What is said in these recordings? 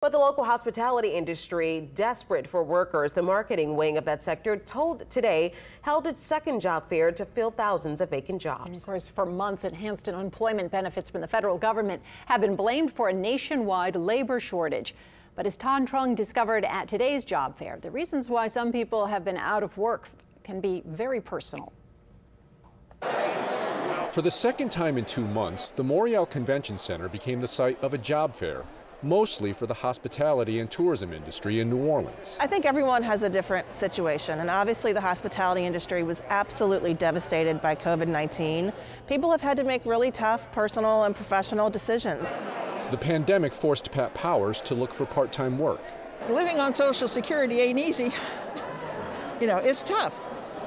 But the local hospitality industry, desperate for workers, the marketing wing of that sector told today held its second job fair to fill thousands of vacant jobs. And of course, for months, enhanced unemployment benefits from the federal government have been blamed for a nationwide labor shortage. But as Thanh Truong discovered at today's job fair, the reasons why some people have been out of work can be very personal. For the second time in two months, the Morial Convention Center became the site of a job fair mostly for the hospitality and tourism industry in New Orleans. I think everyone has a different situation, and obviously the hospitality industry was absolutely devastated by COVID 19. People have had to make really tough personal and professional decisions. The pandemic forced Pat Powers to look for part time work. Living on Social Security ain't easy. you know, it's tough.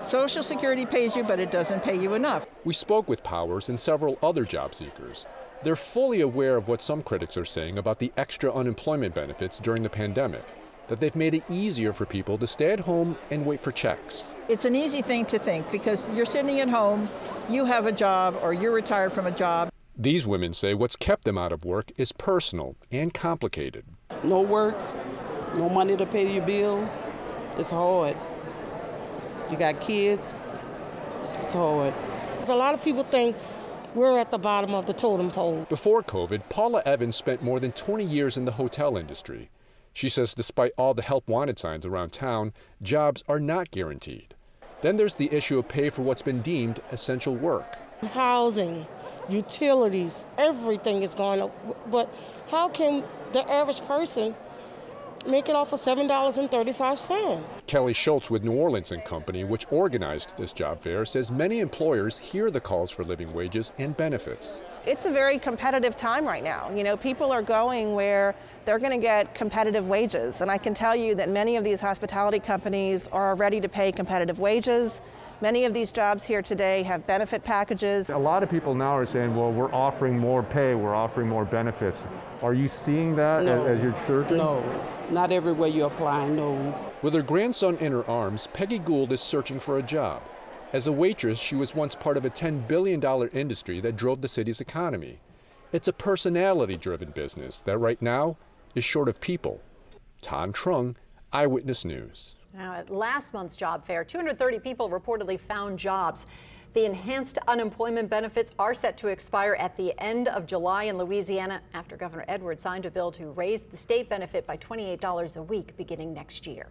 Social Security pays you, but it doesn't pay you enough. We spoke with Powers and several other job seekers. They're fully aware of what some critics are saying about the extra unemployment benefits during the pandemic, that they've made it easier for people to stay at home and wait for checks. It's an easy thing to think because you're sitting at home, you have a job, or you're retired from a job. These women say what's kept them out of work is personal and complicated. No work, no money to pay your bills. It's hard. You got kids, it's hard. A lot of people think we're at the bottom of the totem pole. Before COVID, Paula Evans spent more than 20 years in the hotel industry. She says despite all the help wanted signs around town, jobs are not guaranteed. Then there's the issue of pay for what's been deemed essential work. Housing, utilities, everything is going up. But how can the average person make it off of $7.35. Kelly Schultz with New Orleans and Company, which organized this job fair, says many employers hear the calls for living wages and benefits. It's a very competitive time right now. You know, people are going where they're going to get competitive wages. And I can tell you that many of these hospitality companies are ready to pay competitive wages. Many of these jobs here today have benefit packages. A lot of people now are saying, well, we're offering more pay, we're offering more benefits. Are you seeing that no, as, you're searching? No, not everywhere you apply, no. With her grandson in her arms, Peggy Gould is searching for a job. As a waitress, she was once part of a $10 billion industry that drove the city's economy. It's a personality driven business that right now is short of people. Thanh Truong, Eyewitness News. Now, at last month's job fair, 230 people reportedly found jobs. The enhanced unemployment benefits are set to expire at the end of July in Louisiana after Governor Edwards signed a bill to raise the state benefit by $28 a week beginning next year.